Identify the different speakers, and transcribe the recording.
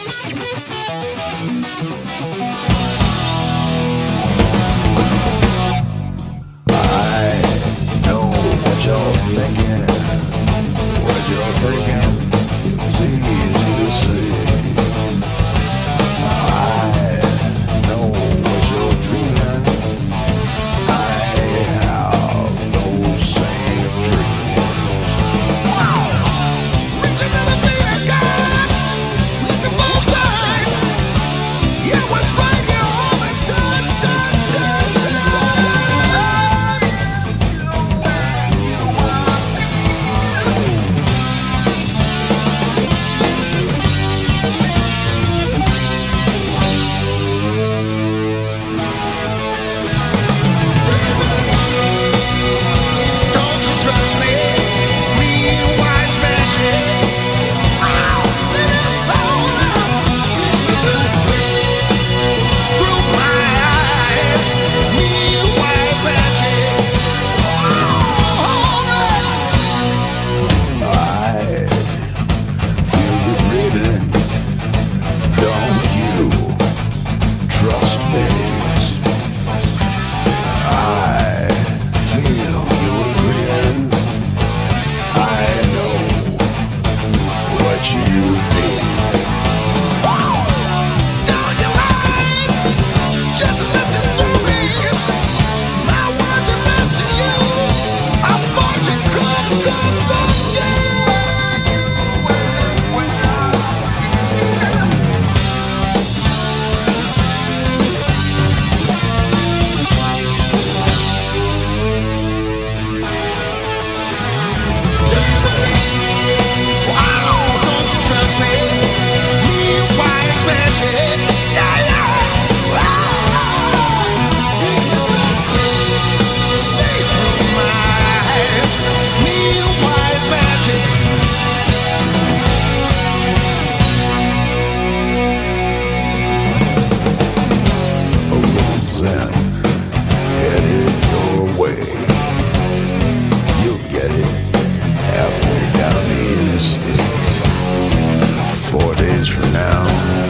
Speaker 1: Thank you. Thunder! Get it your way. You'll get it. Halfway down the interstate Four days from now